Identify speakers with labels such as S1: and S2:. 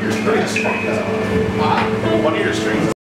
S1: your strings. what are your strings